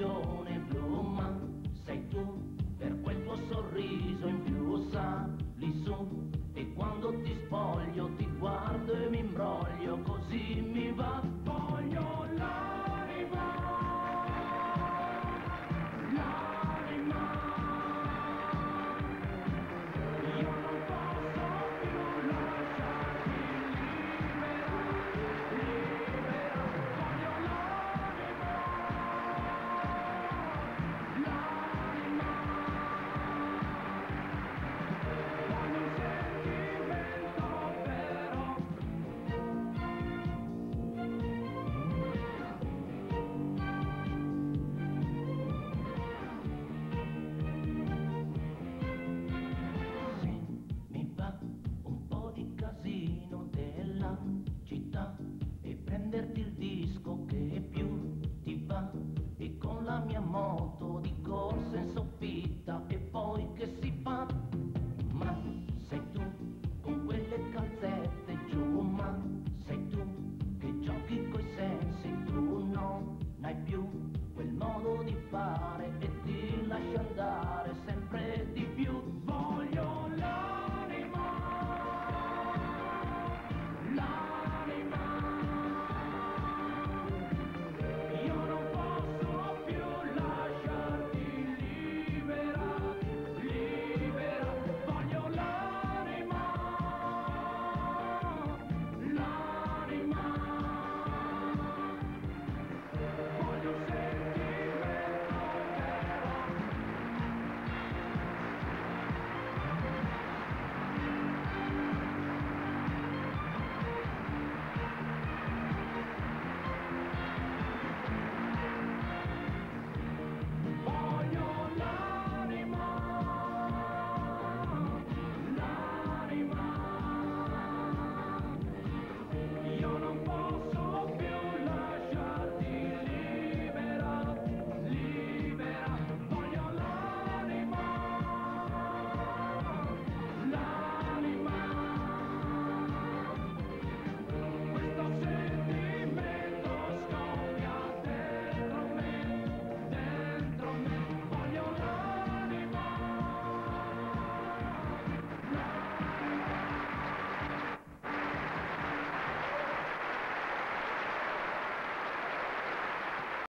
your